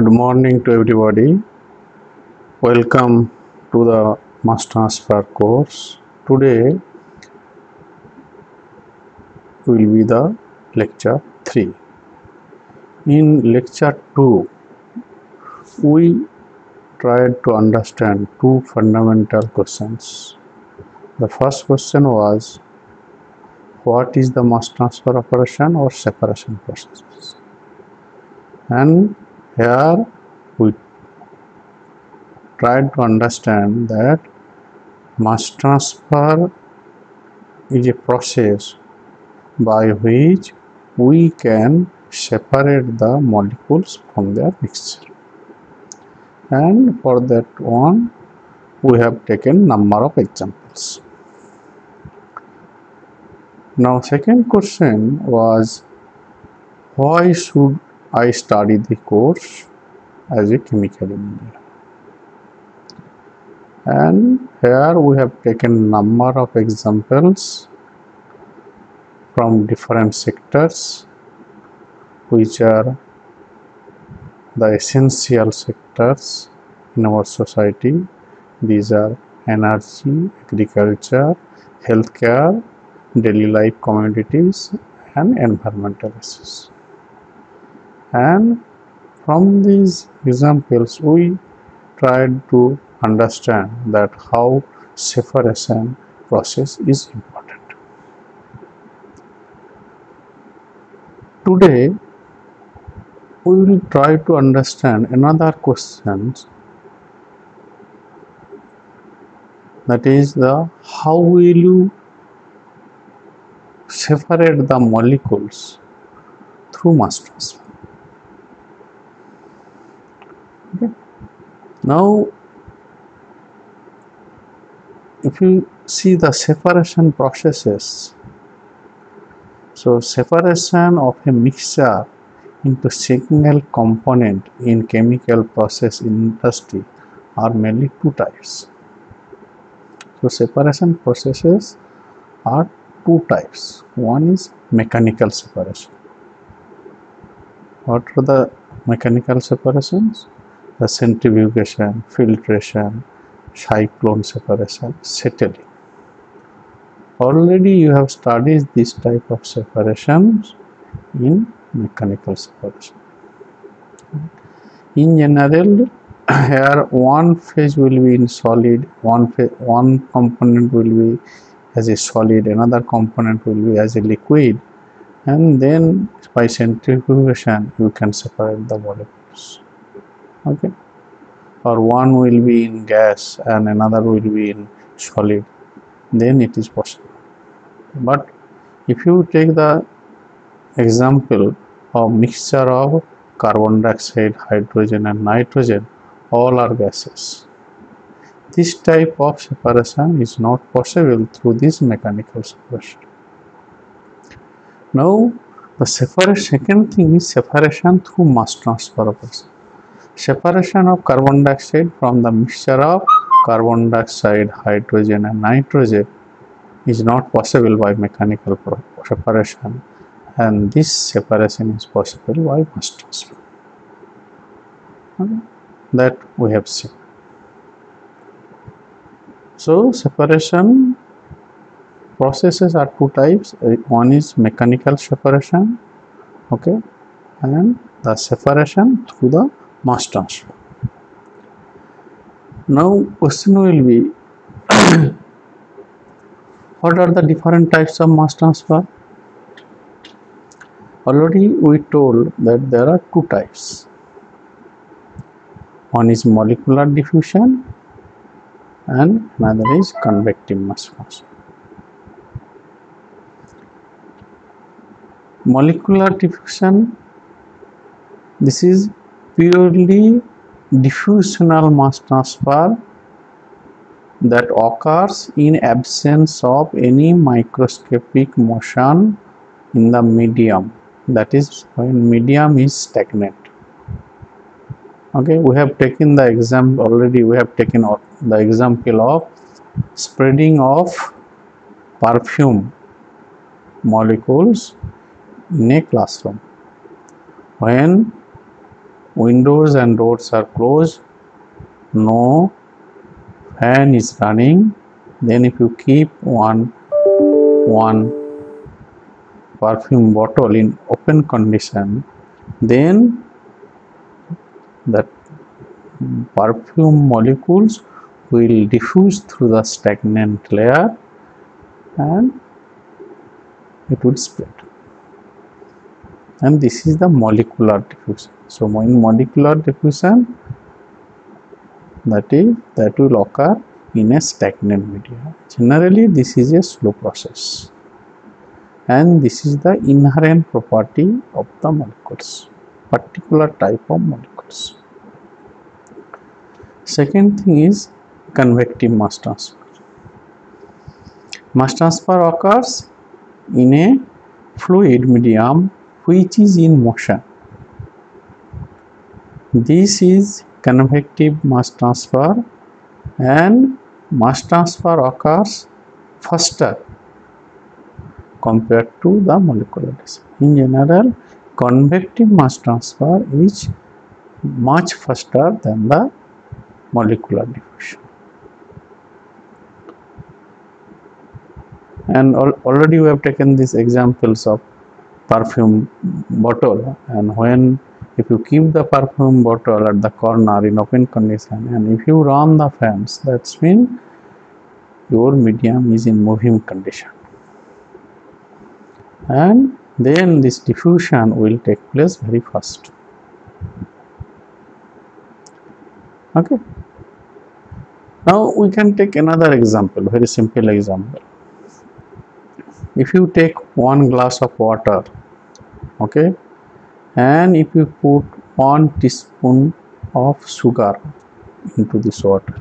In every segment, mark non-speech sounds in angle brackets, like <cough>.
Good morning to everybody. Welcome to the mass transfer course. Today will be the lecture 3. In lecture 2, we tried to understand two fundamental questions. The first question was what is the mass transfer operation or separation process? And here we tried to understand that mass transfer is a process by which we can separate the molecules from their mixture. And for that one we have taken number of examples. Now second question was why should i study the course as a chemical engineer. And here we have taken number of examples from different sectors which are the essential sectors in our society. These are energy agriculture healthcare daily life commodities and environmental issues and from these examples we tried to understand that how separation process is important. Today we will try to understand another question. That is the how will you separate the molecules through mass transfer okay now if you see the separation processes so separation of a mixture into single component in chemical process industry are mainly two types. So separation processes are two types. One is mechanical separation. What are the mechanical separations? Centrifugation, filtration, cyclone separation, settling. Already you have studied this type of separations in mechanical separation. In general, <coughs> here one phase will be in solid, one phase, one component will be as a solid, another component will be as a liquid, and then by centrifugation you can separate the molecules. Okay, or one will be in gas and another will be in solid, then it is possible. But if you take the example of mixture of carbon dioxide, hydrogen and nitrogen, all are gases. This type of separation is not possible through this mechanical separation. Now, the separation, second thing is separation through mass transfer operation. Separation of carbon dioxide from the mixture of carbon dioxide, hydrogen and nitrogen is not possible by mechanical separation. And this separation is possible by mass transfer. That we have seen. So separation processes are two types. Uh, one is mechanical separation okay and the separation through the mass transfer. Now question will be <coughs> what are the different types of mass transfer? Already we told that there are two types. One is molecular diffusion and another is convective mass transfer. Molecular diffusion this is purely diffusional mass transfer that occurs in absence of any microscopic motion in the medium. That is when medium is stagnant. Okay we have taken the example already we have taken the example of spreading of perfume molecules in a classroom. When windows and doors are closed. No fan is running. Then if you keep one one perfume bottle in open condition then that perfume molecules will diffuse through the stagnant layer and it would spread and this is the molecular diffusion. So in molecular diffusion that is that will occur in a stagnant media generally this is a slow process. And this is the inherent property of the molecules particular type of molecules. Second thing is convective mass transfer. Mass transfer occurs in a fluid medium which is in motion this is convective mass transfer and mass transfer occurs faster compared to the molecular diffusion. In general, convective mass transfer is much faster than the molecular diffusion. And al already we have taken these examples of perfume bottle and when if you keep the perfume bottle at the corner in open condition and if you run the fans that's mean your medium is in moving condition. And then this diffusion will take place very fast. Okay. Now we can take another example very simple example. If you take one glass of water okay? And if you put one teaspoon of sugar into this water.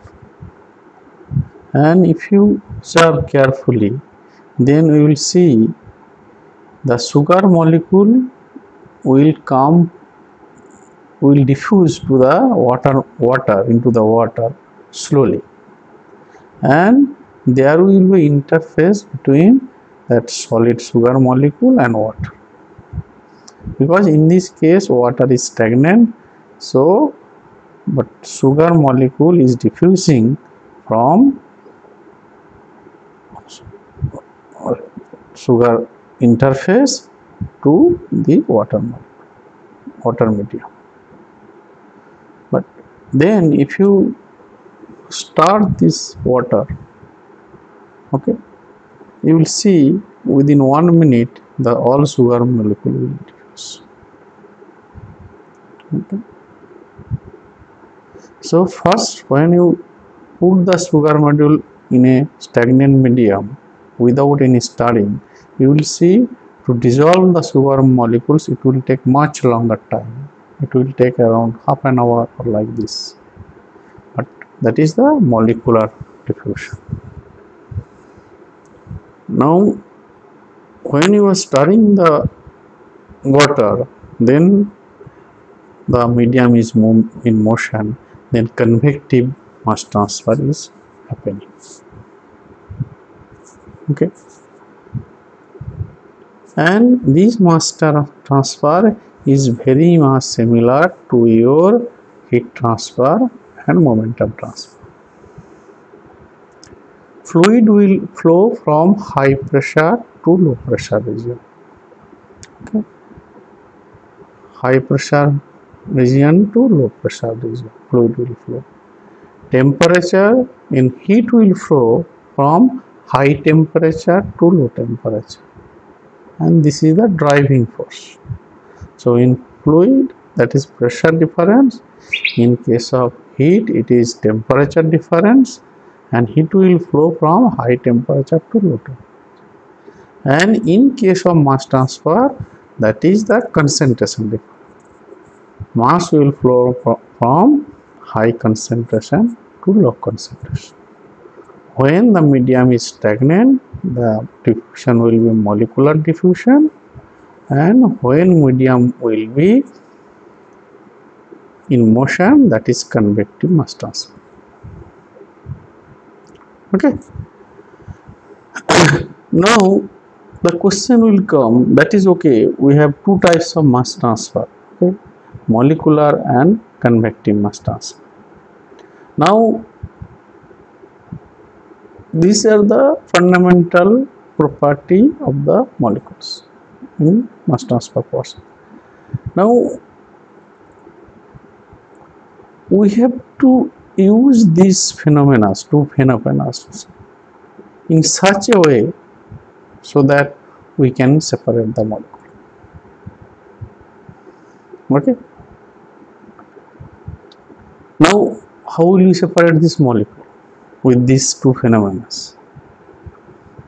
And if you observe carefully then we will see the sugar molecule will come will diffuse to the water water into the water slowly. And there will be interface between that solid sugar molecule and water because in this case water is stagnant. So but sugar molecule is diffusing from sugar interface to the water water medium. But then if you start this water okay you will see within one minute the all sugar molecule will okay. So first when you put the sugar module in a stagnant medium without any stirring you will see to dissolve the sugar molecules it will take much longer time. It will take around half an hour or like this. But that is the molecular diffusion. Now when you are stirring the water then the medium is in motion then convective mass transfer is happening. Okay. And this mass transfer is very much similar to your heat transfer and momentum transfer. Fluid will flow from high pressure to low pressure region. Okay high pressure region to low pressure region fluid will flow. Temperature in heat will flow from high temperature to low temperature. And this is the driving force. So in fluid that is pressure difference. In case of heat it is temperature difference. And heat will flow from high temperature to low temperature. And in case of mass transfer that is the concentration. Mass will flow from high concentration to low concentration. When the medium is stagnant, the diffusion will be molecular diffusion and when medium will be in motion that is convective mass transfer. Okay. <coughs> now the question will come that is okay we have two types of mass transfer okay molecular and convective mass transfer. Now, these are the fundamental property of the molecules in mass transfer process. Now, we have to use these phenomena, two phenomena in such a way so that we can separate the molecule. Okay. Now, how will you separate this molecule with these two phenomena?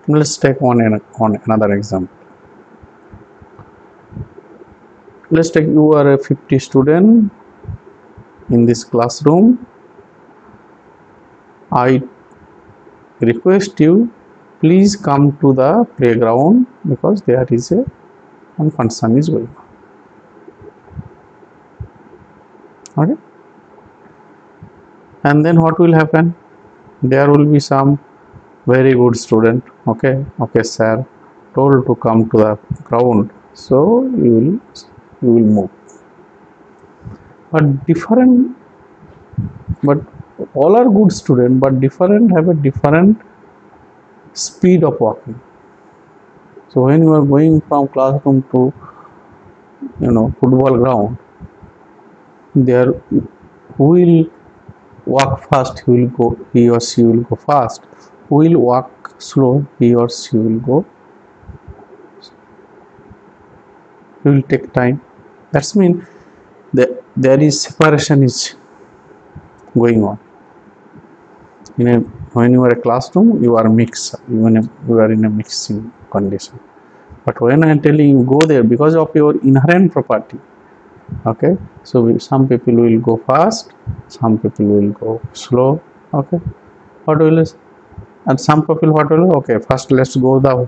Let's take one, one another example. Let's take you are a 50 student in this classroom. I request you please come to the playground because there is a one function is going on. Okay. And then what will happen? There will be some very good student. Okay. Okay sir. Told to come to the ground. So you will you will move. But different but all are good student but different have a different speed of walking. So when you are going from classroom to you know football ground there who will walk fast he will go he or she will go fast. Who will walk slow he or she will go. Will take time. That's mean that there is separation is going on. In a when you are a classroom you are mixed if you are in a mixing condition. But when i am telling you go there because of your inherent property okay? So we, some people will go fast some people will go slow okay? What will is and some people what will okay first let's go the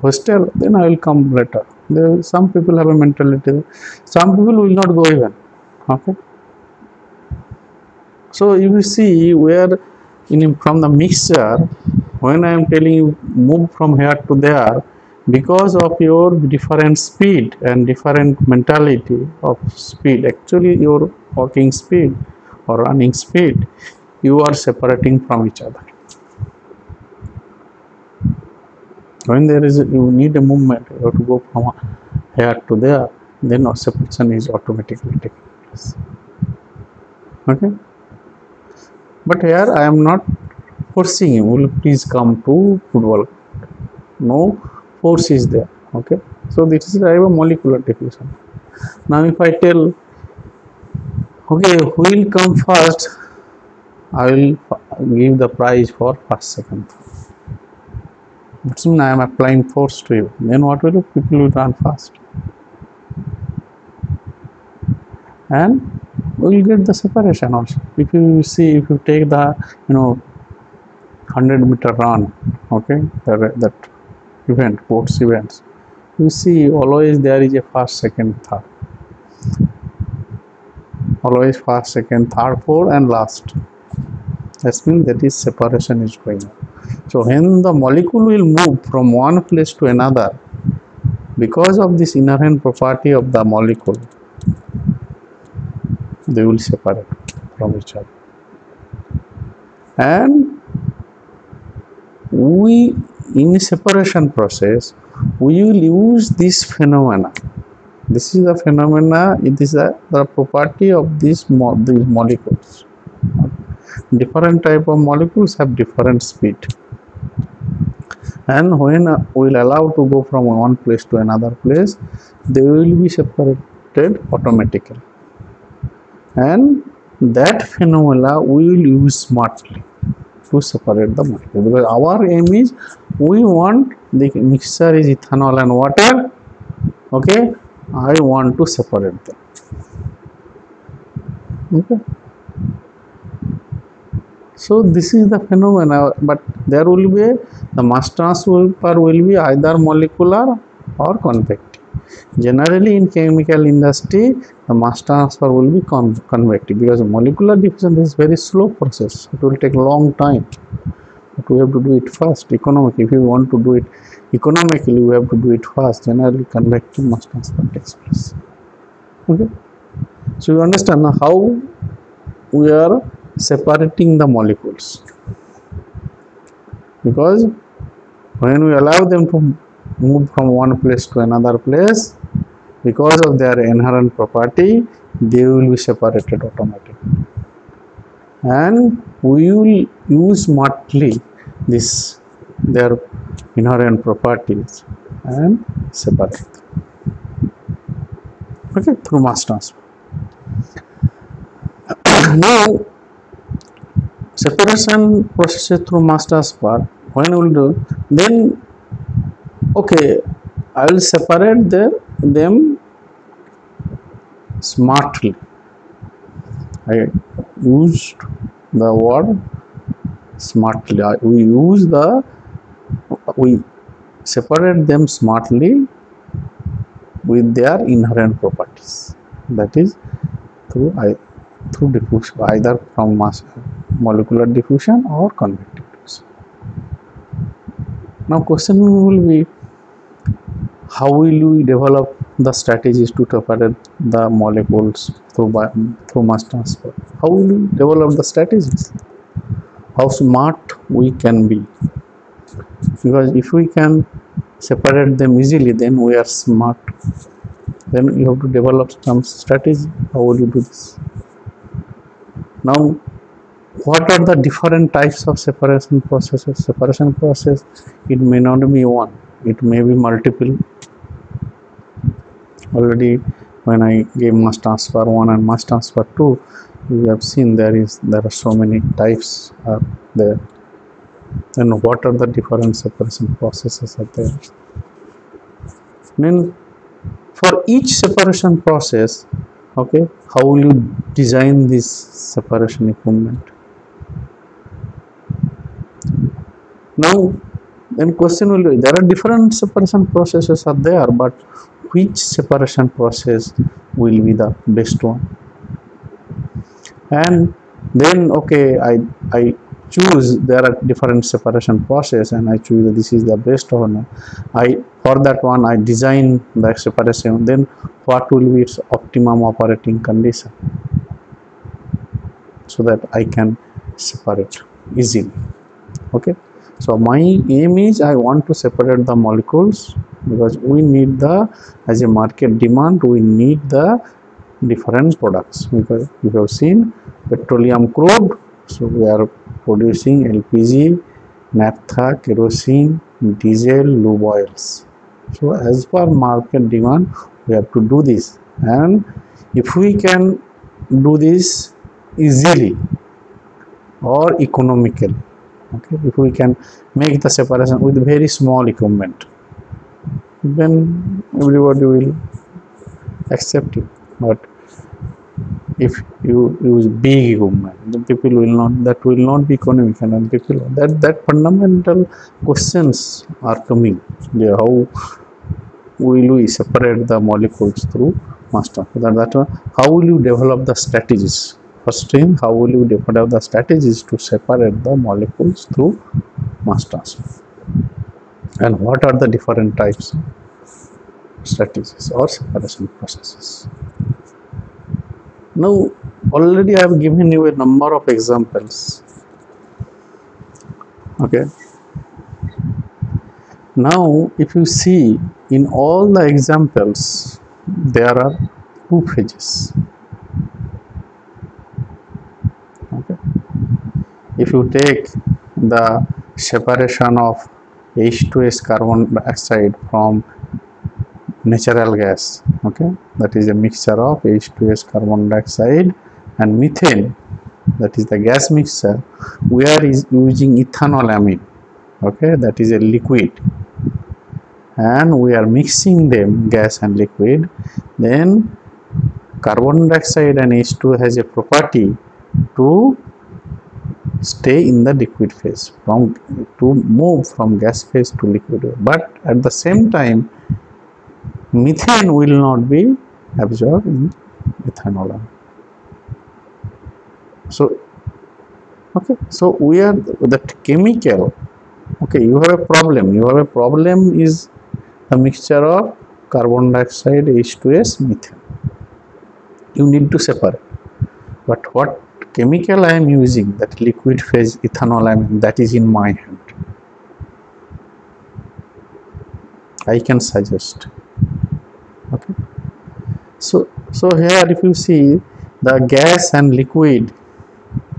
hostel then i will come later. There some people have a mentality some people will not go even okay? So you see where in from the mixture when i am telling you move from here to there because of your different speed and different mentality of speed actually your walking speed or running speed you are separating from each other. When there is a, you need a movement you have to go from here to there then separation is automatically taking place. Okay but here i am not forcing you. Will please come to football? No force is there. Okay? So this is a molecular diffusion now if i tell okay who will come first? I will give the prize for first second. That's mean i am applying force to you. Then what will you people will run fast and will get the separation also. If you see if you take the you know 100 meter run okay that event sports events you see always there is a first second third. Always first second third fourth and last. That means that is separation is going on. So when the molecule will move from one place to another because of this inherent property of the molecule they will separate. From each other and we in separation process we will use this phenomena. This is the phenomena it is the, the property of these, mo these molecules. Different type of molecules have different speed. And when uh, we will allow to go from one place to another place they will be separated automatically and that phenomena we will use smartly to separate the molecule. Because our aim is we want the mixture is ethanol and water okay? I want to separate them. Okay? So this is the phenomena but there will be a, the mass transfer will be either molecular or convective Generally in chemical industry, the mass transfer will be con convective because molecular diffusion is very slow process. It will take long time. But we have to do it fast. Economic, if you want to do it economically, we have to do it fast. Generally convective mass transfer takes place. okay so you understand how we are separating the molecules because when we allow them to move from one place to another place. Because of their inherent property they will be separated automatically. And we will use smartly this their inherent properties and separate. Okay through mass transfer. <clears throat> Now separation processes through mass transfer when we will do? Then okay i will separate the, them smartly. I used the word smartly. I, we use the we separate them smartly with their inherent properties. That is through I, through diffusion either from mass molecular diffusion or convective diffusion. Now question will be how will we develop the strategies to separate the molecules through through mass transfer? How will we develop the strategies? How smart we can be? Because if we can separate them easily, then we are smart. Then you have to develop some strategy. How will you do this? Now, what are the different types of separation processes? Separation process, it may not be one, it may be multiple. Already when I gave mass transfer 1 and mass transfer 2, you have seen there is there are so many types are there. Then what are the different separation processes are there? Then for each separation process, okay how will you design this separation equipment now then question will be there are different separation processes are there but which separation process will be the best one? And then okay i i choose there are different separation process and i choose this is the best one. I for that one i design the separation then what will be its optimum operating condition? So that i can separate easily. Okay so my aim is i want to separate the molecules because we need the as a market demand we need the different products. Because you have seen petroleum crude so we are producing lpg naphtha kerosene diesel lube oils. So as per market demand we have to do this. And if we can do this easily or economically okay if we can make the separation with very small equipment then everybody will accept it. But if you use big equipment then people will not that will not be economical and people that that fundamental questions are coming. Yeah, how will we separate the molecules through master? That, that how will you develop the strategies first thing how will you develop the strategies to separate the molecules through mass transfer? And what are the different types of strategies or separation processes? Now already i have given you a number of examples. Okay? Now if you see in all the examples there are two phases if you take the separation of H2S carbon dioxide from natural gas okay that is a mixture of H2S carbon dioxide and methane that is the gas mixture we are using ethanolamine okay that is a liquid. And we are mixing them gas and liquid. Then carbon dioxide and H2 has a property to stay in the liquid phase from to move from gas phase to liquid. But at the same time methane will not be absorbed in ethanol so okay. So we are that chemical okay you have a problem. You have a problem is a mixture of carbon dioxide h2s methane. You need to separate. But what chemical I am using that liquid phase ethanol I mean that is in my hand. I can suggest. Okay. So so here if you see the gas and liquid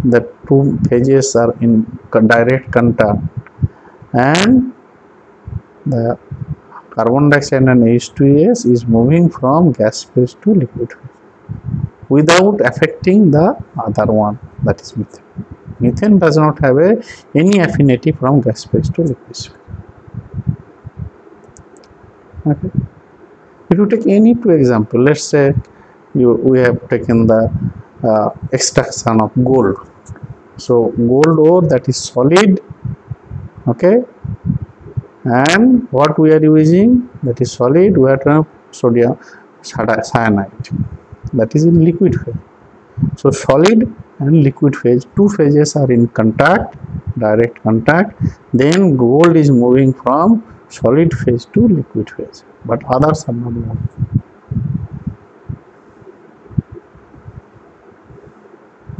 the two phases are in direct contact. And the carbon dioxide and H2S is moving from gas phase to liquid phase without affecting the other one that is methane. Methane does not have a, any affinity from gas phase to liquid phase. Okay. If you take any two example, let's say you we have taken the uh, extraction of gold. So gold ore that is solid, okay, and what we are using that is solid water sodium cyanide that is in liquid phase. So solid and liquid phase, two phases are in contact, direct contact, then gold is moving from solid phase to liquid phase, but others are not moving.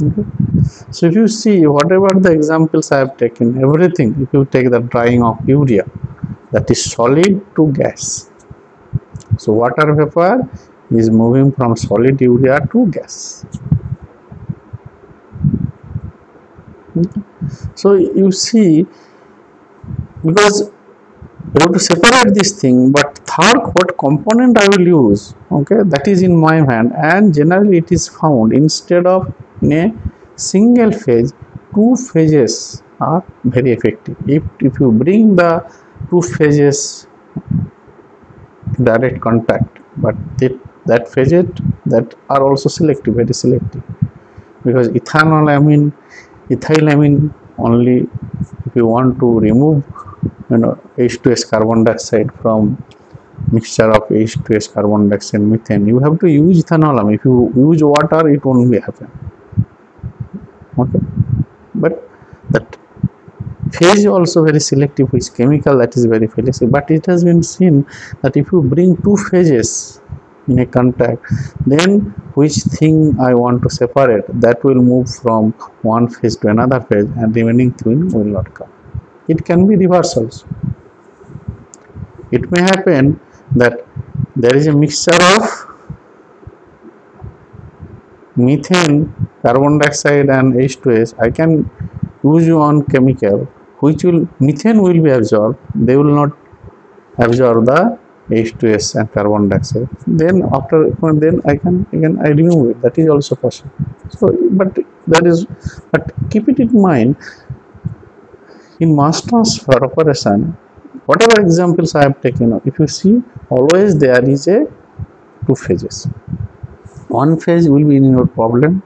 Okay. So if you see whatever the examples I have taken, everything, if you take the drying of urea, that is solid to gas. So water vapor is moving from solid urea to gas. So you see, because you have to separate this thing, but third what component I will use, okay, that is in my hand and generally it is found instead of in a single phase, two phases are very effective. If, if you bring the two phases direct contact, but it that phaset that are also selective very selective. Because ethanol amine ethylamine only if you want to remove you know H2S carbon dioxide from mixture of H2S carbon dioxide and methane you have to use ethanol if you use water it won't be happen. Okay? But that phase also very selective which chemical that is very selective but it has been seen that if you bring two phases in a contact then which thing I want to separate that will move from one phase to another phase and remaining twin will not come. It can be reverse also. It may happen that there is a mixture of methane, carbon dioxide and H2S. I can use one chemical which will methane will be absorbed. They will not absorb the H2S and carbon dioxide. Then after then I can again I remove it. That is also possible. So but that is but keep it in mind in mass transfer operation whatever examples I have taken if you see always there is a two phases. One phase will be in your problem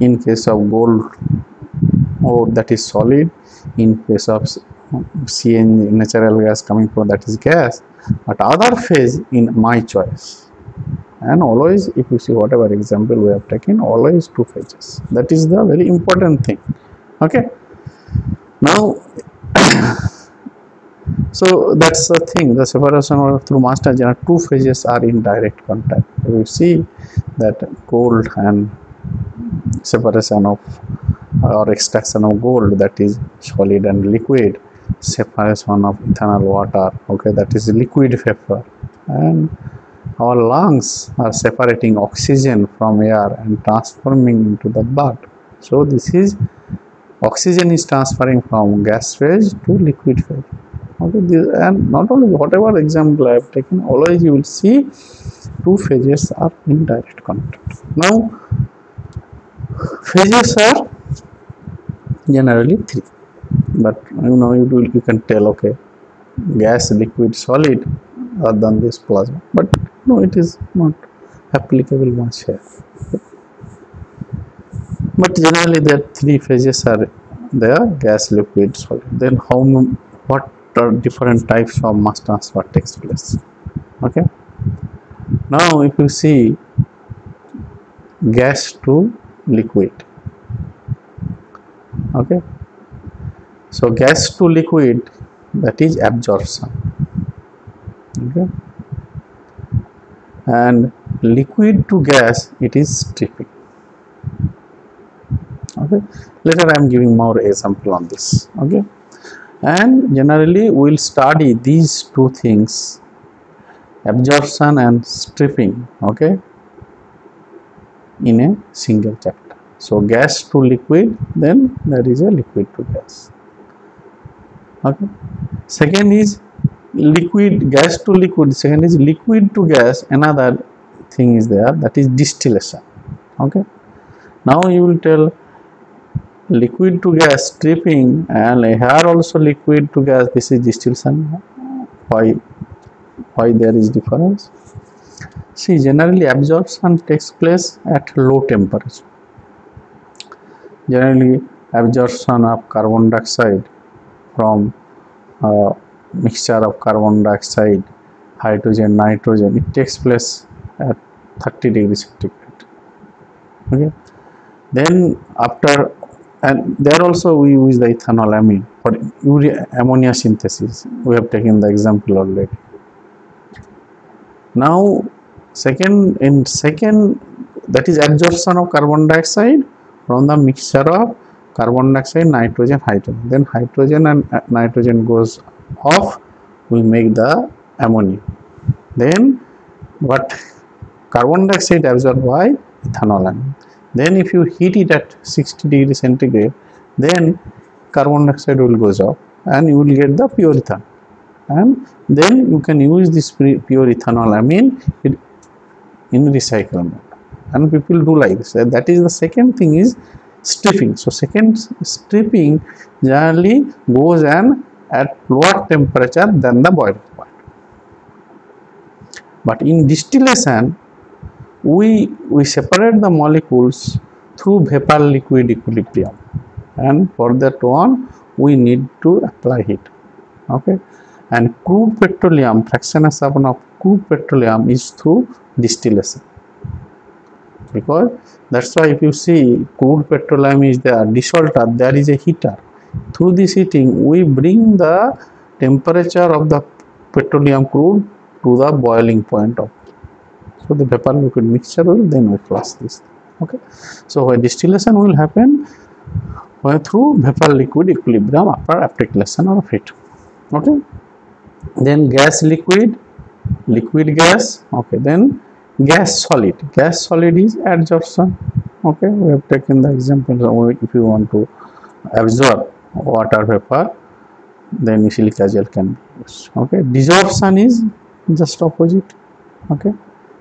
in case of gold or that is solid in case of CNG natural gas coming from that is gas but other phase in my choice. And always if you see whatever example we have taken always two phases. That is the very important thing. Okay? Now <coughs> so that's the thing. The separation through mass transfer two phases are in direct contact. We see that gold and separation of or extraction of gold that is solid and liquid separation of ethanol water okay that is liquid vapor. And our lungs are separating oxygen from air and transforming into the blood. So this is oxygen is transferring from gas phase to liquid phase. Okay this, and not only whatever example i have taken always you will see two phases are in direct contact. Now phases are generally three but you know you, will, you can tell okay gas liquid solid other than this plasma. But no it is not applicable much here. But generally there three phases are there gas liquid solid. Then how what are different types of mass transfer takes place? Okay. Now if you see gas to liquid. Okay so gas to liquid that is absorption. Okay. And liquid to gas it is stripping. Okay. Later i am giving more example on this. Okay. And generally we'll study these two things absorption and stripping. Okay. In a single chapter. So gas to liquid then there is a liquid to gas okay. Second is liquid gas to liquid. Second is liquid to gas. Another thing is there that is distillation. Okay. Now you will tell liquid to gas stripping and here also liquid to gas. This is distillation. Why why there is difference? See generally absorption takes place at low temperature. Generally absorption of carbon dioxide from uh, mixture of carbon dioxide hydrogen nitrogen. It takes place at 30 degrees centigrade. Okay? Then after and there also we use the ethanolamine for urea ammonia synthesis. We have taken the example already. Now second in second that is absorption of carbon dioxide from the mixture of carbon dioxide nitrogen hydrogen. Then hydrogen and uh, nitrogen goes off we make the ammonia. Then what? Carbon dioxide absorbed by ethanolamine then if you heat it at 60 degree centigrade then carbon dioxide will goes off and you will get the pure ethanol and then you can use this pure ethanol ethanolamine in recycling and people do like this. That is the second thing is stripping. So second stripping generally goes and at lower temperature than the boiling point. But in distillation we we separate the molecules through vapor liquid equilibrium. And for that one we need to apply heat. Okay? And crude petroleum fractionation of crude petroleum is through distillation because that's why if you see crude petroleum is there desalter there is a heater. Through this heating we bring the temperature of the petroleum crude to the boiling point of so the vapor liquid mixture will then we flush this. Okay? So where distillation will happen? Where through vapor liquid equilibrium after application of heat. Okay? Then gas liquid liquid gas. Okay then gas solid. Gas solid is adsorption. Okay we have taken the example if you want to absorb water vapor then silica gel can be used. Okay desorption is just opposite. Okay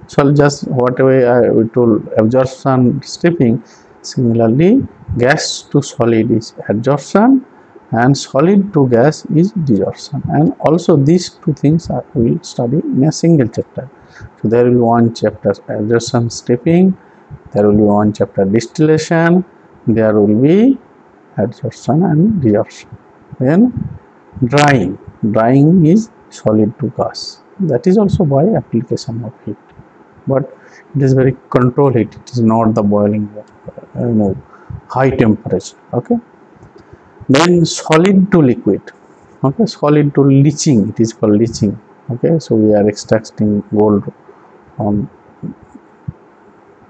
so just whatever I told absorption stripping similarly gas to solid is adsorption and solid to gas is desorption. And also these two things are we will study in a single chapter so there will be one chapter adsorption stripping there will be one chapter distillation. There will be adsorption and desorption then drying. Drying is solid to gas. That is also by application of heat. But it is very controlled heat. It is not the boiling you know high temperature okay? Then solid to liquid okay? Solid to leaching. It is called leaching okay so we are extracting gold from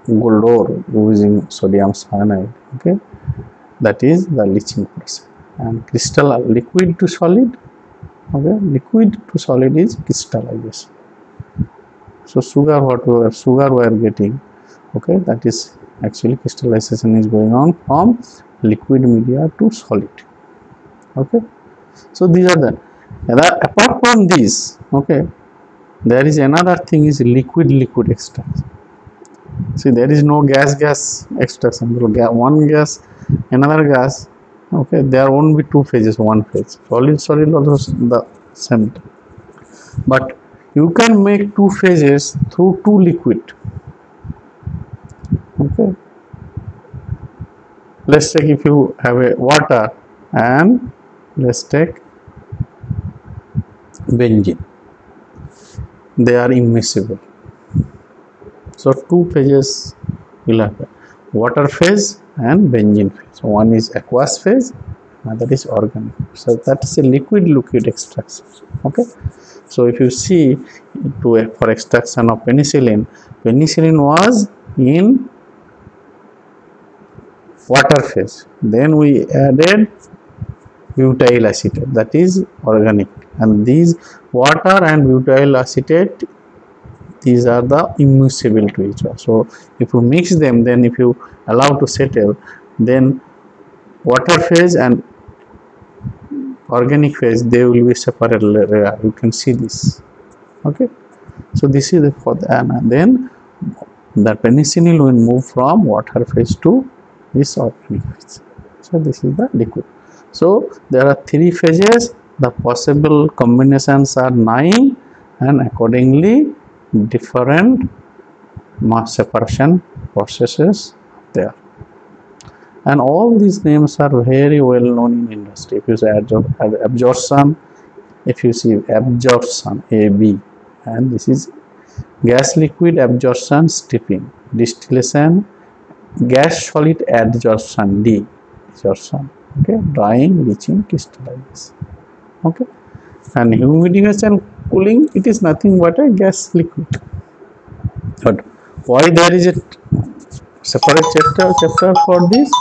gold ore using sodium cyanide okay? That is the leaching process. And crystal liquid to solid okay? Liquid to solid is crystallization. So sugar what we are sugar we are getting okay? That is actually crystallization is going on from liquid media to solid okay? So these are the apart from this okay there is another thing is liquid liquid extraction see there is no gas gas extraction one gas another gas okay there won't be two phases one phase. Solid solid also the same. But you can make two phases through two liquid. Okay. Let's take if you have a water and let's take benzene they are immiscible so two phases will happen. Water phase and benzene phase. So one is aqueous phase another is organic. So that is a liquid liquid extraction. Okay? So if you see to for extraction of penicillin penicillin was in water phase. Then we added butyl acetate. That is organic and these water and butyl acetate these are the immiscible to each other so if you mix them then if you allow to settle then water phase and organic phase they will be separate you can see this. Okay? So this is for the and then the penicillin will move from water phase to this organic phase. So this is the liquid. So there are three phases the possible combinations are nine and accordingly different mass separation processes there. And all these names are very well known in industry. If you say absorption if you see absorption ab and this is gas liquid absorption stripping distillation gas solid adsorption d adsorption okay drying leaching crystallization okay. And humidification cooling it is nothing but a gas liquid. But why there is a separate chapter chapter for this?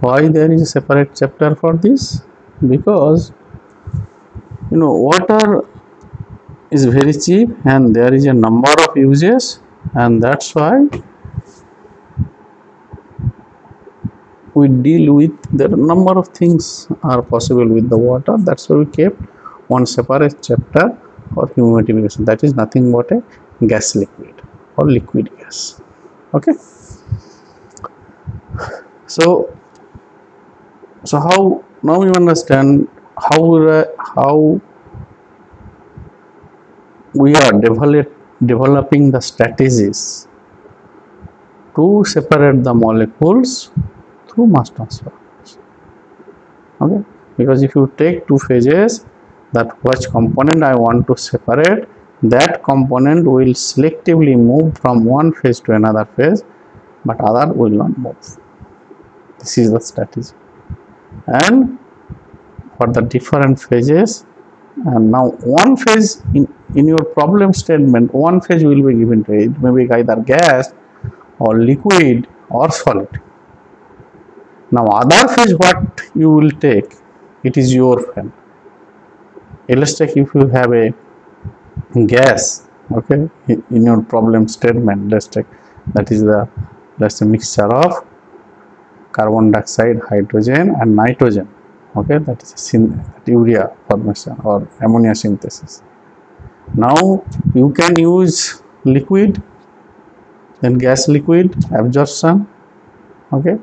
Why there is a separate chapter for this? Because you know water is very cheap and there is a number of uses and that's why we deal with the number of things are possible with the water. That's why we kept one separate chapter for humidification that is nothing but a gas liquid or liquid gas. Okay? So so how now you understand how how we are develop, developing the strategies to separate the molecules through mass transfer. Okay? Because if you take two phases that which component I want to separate that component will selectively move from one phase to another phase but other will not move. This is the strategy. And for the different phases and now one phase in, in your problem statement one phase will be given to it may be either gas or liquid or solid now other phase what you will take it is your friend. Let's take if you have a gas okay in your problem statement. Let's take that is the that's a mixture of carbon dioxide hydrogen and nitrogen okay? That is a urea formation or ammonia synthesis. Now you can use liquid then gas liquid absorption okay?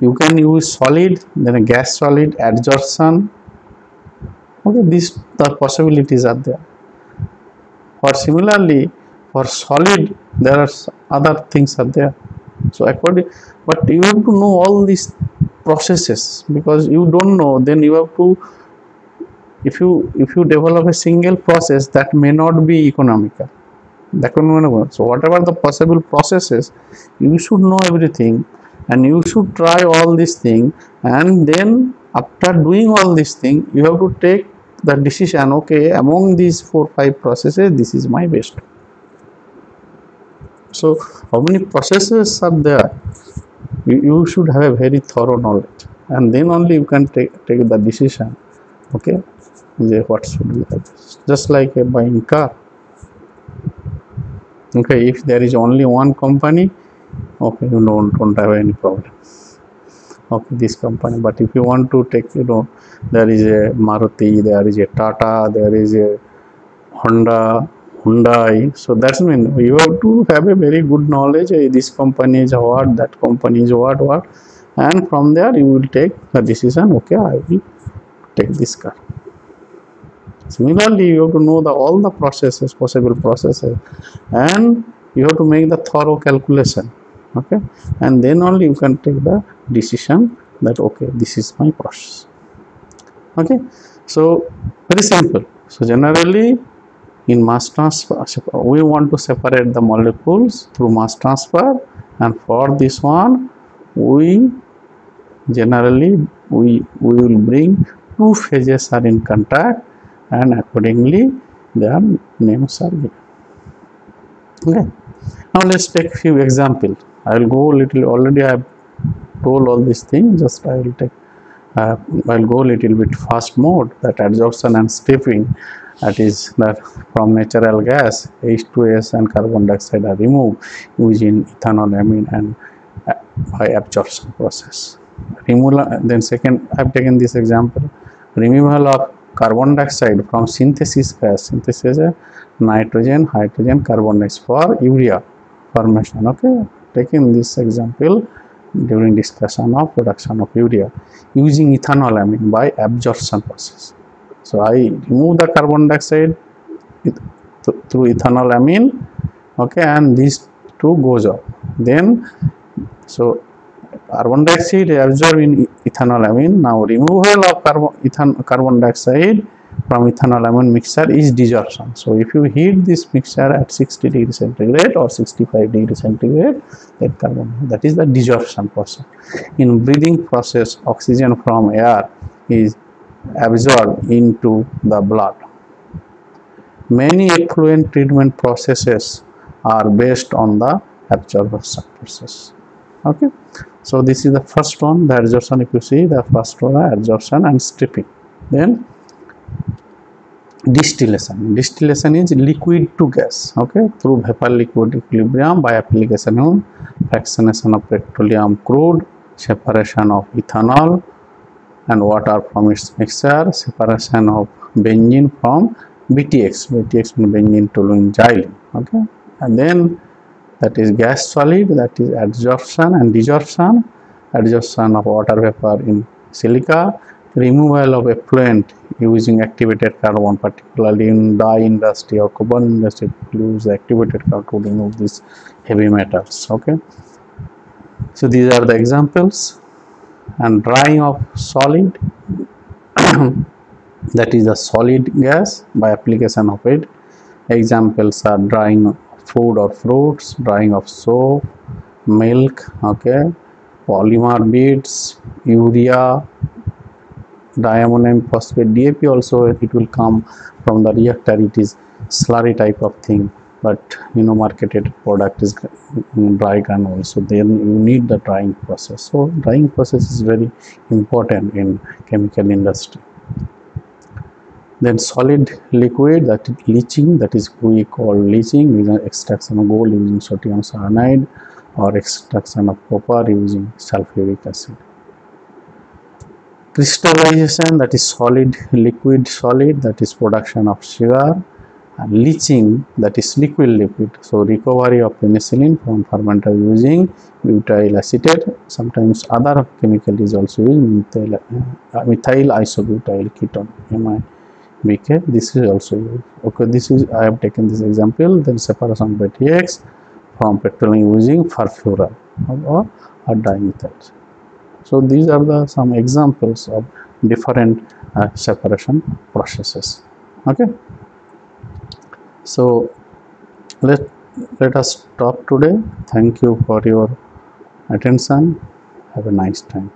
You can use solid then a gas solid adsorption. Okay these the possibilities are there. Or similarly for solid there are other things are there. So according but you have to know all these processes because you don't know then you have to if you if you develop a single process that may not be economical. So whatever the possible processes you should know everything and you should try all these things and then after doing all these things you have to take the decision okay among these four five processes this is my best. So how many processes are there? You, you should have a very thorough knowledge. And then only you can take, take the decision okay what should be the just like a buying car. Okay if there is only one company okay you don't, don't have any problem. Okay this company but if you want to take you know there is a maruti there is a tata there is a honda hyundai. So that's mean you have to have a very good knowledge. Hey, this company is what that company is what what. And from there you will take the decision okay i will take this car. Similarly you have to know the all the processes possible processes. And you have to make the thorough calculation okay? And then only you can take the decision that okay this is my process. Okay? So very simple. So generally in mass transfer we want to separate the molecules through mass transfer. And for this one we generally we we will bring two phases are in contact and accordingly their names are given. Okay? Now let's take few examples i will go little already i have told all these things just i will take uh, i'll go little bit fast mode that absorption and stripping that is that from natural gas H2S and carbon dioxide are removed using ethanolamine and uh, by absorption process. Removal, then second I have taken this example removal of carbon dioxide from synthesis gas synthesis uh, nitrogen hydrogen carbon dioxide for urea formation okay taking this example during discussion of production of urea using ethanolamine by absorption process. So I remove the carbon dioxide th through ethanolamine okay and these two goes up. Then so carbon dioxide absorbed in ethanolamine now removal of carbon, ethan, carbon dioxide from ethanolamine mixture is desorption so if you heat this mixture at 60 degree centigrade or 65 degree centigrade that carbon that is the desorption process in breathing process oxygen from air is absorbed into the blood. Many effluent treatment processes are based on the absorption process. Okay, so this is the first one, the absorption. If you see the first one, absorption and stripping. Then distillation. Distillation is liquid to gas. Okay, through vapor liquid equilibrium by application of fractionation of petroleum crude, separation of ethanol, and water from its mixture, separation of benzene from BTX, BTX means benzene toluene xylene, okay. And then that is gas solid, that is adsorption and desorption, adsorption of water vapor in silica, removal of effluent using activated carbon, particularly in dye industry or carbon industry, use activated carbon to remove these heavy metals, okay. So these are the examples. And drying of solid <coughs> that is a solid gas by application of it. Examples are drying of food or fruits drying of soap milk okay? Polymer beads urea diammonium phosphate dap also it will come from the reactor. It is slurry type of thing but you know marketed product is mm, dry granule so then you need the drying process. So drying process is very important in chemical industry. Then solid liquid that is leaching that is we call leaching using extraction of gold using sodium cyanide or extraction of copper using sulfuric acid crystallization that is solid liquid solid that is production of sugar and leaching that is liquid liquid. So recovery of penicillin from fermenter using butyl acetate. Sometimes other chemical is also used methyl, uh, methyl isobutyl ketone MIBK this is also used. Okay this is I have taken this example. Then separation BTX from petroleum using furfural or, or dimethyl so these are the some examples of different uh, separation processes. Okay? So let let us stop today. Thank you for your attention. Have a nice time